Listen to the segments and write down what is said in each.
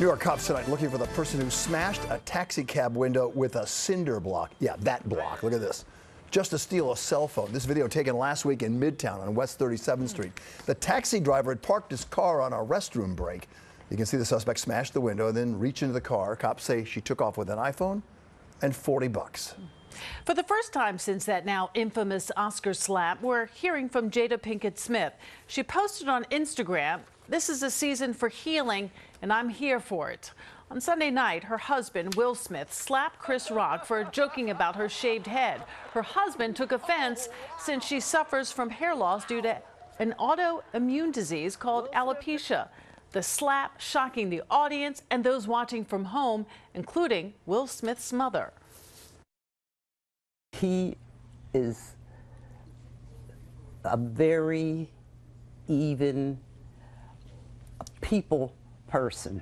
New York cops tonight looking for the person who smashed a taxi cab window with a cinder block. Yeah, that block. Look at this. Just to steal a cell phone. This video taken last week in Midtown on West 37th Street. The taxi driver had parked his car on a restroom break. You can see the suspect smash the window and then reach into the car. Cops say she took off with an iPhone and 40 bucks. For the first time since that now infamous Oscar slap, we're hearing from Jada Pinkett Smith. She posted on Instagram, This is a season for healing, and I'm here for it. On Sunday night, her husband, Will Smith, slapped Chris Rock for joking about her shaved head. Her husband took offense since she suffers from hair loss due to an autoimmune disease called alopecia. The slap shocking the audience and those watching from home, including Will Smith's mother. He is a very even people person.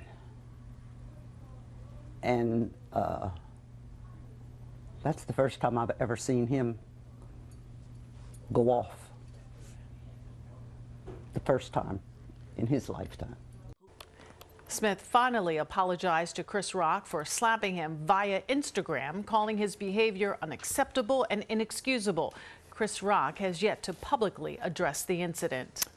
And uh, that's the first time I've ever seen him go off. The first time in his lifetime. Smith finally apologized to Chris Rock for slapping him via Instagram, calling his behavior unacceptable and inexcusable. Chris Rock has yet to publicly address the incident.